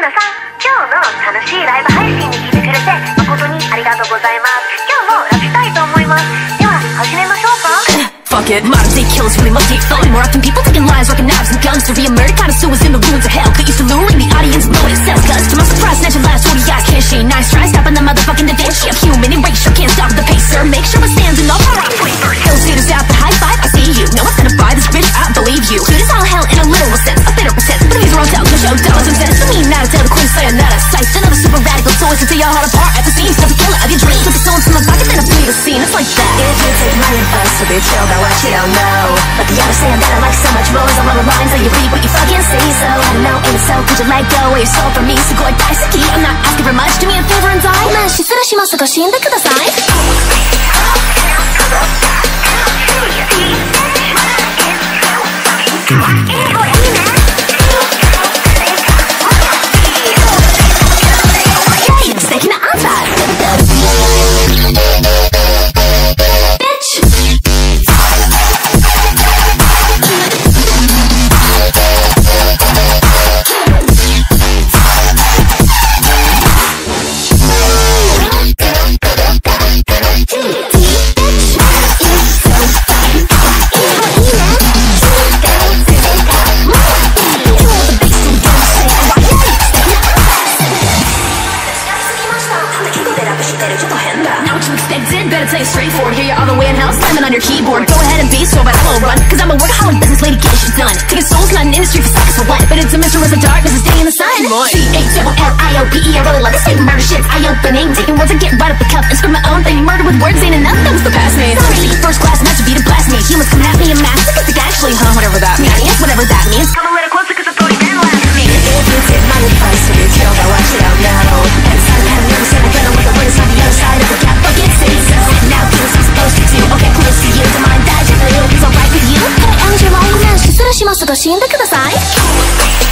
なさん今日の楽しいライブ配信に来てくれて誠にありがとうございます今日もラップしたいと思いますでは始めましょうか Fuck it, modern day kills really must get fun More often people taking lives, rocking knives and guns To be a murder kind of suicide in the ruins of hell Could use to luring the audience, know it sells Cause to my surprise, snatch your last 40 eyes can't shame Nice try, stopping the motherfucking Da Vinci of human erasure Can't stop the pacer, make sure it stands in all the right flavor Hell's haters out the high five, I see you No one's gonna buy this bitch, I believe you Good as all hell in a literal sense, a bitter sense But these are all doubts, no show dollars tell the queen sayonara Sights another super radical choice to tear your heart apart At the seams, not the killer of your dreams Put the stones in my pocket, then I bleed the scene It's like that If you take my advice, so be chill about what you don't know But you understand that I like so much more I the lines that you read what you fucking say So I don't know, ain't it so could you let go of your soul from me So go and die, Saki I'm not asking for much, do me a favor and die まあ失礼しますご死んでください Now did? Better tell you straightforward. Hear you all the way in hell, slamming on your keyboard. Go ahead and be so, but I won't run. Cause I'm a workaholic business lady, get shit done. Taking souls, not an industry for suckers for what? But it's a mystery with the darkness, it's day in the sun. C-H-O-L-I-O-P-E, I really love this paper murder shit's eye-opening. Taking words and get right up the cup and scream my own thing. Murder with words ain't enough, that was the past name. Sorry, first class, not to be to blast me. Humans come at me and mass, sadistic actually, huh? Whatever that means. Whatever that means. しますが死んでください。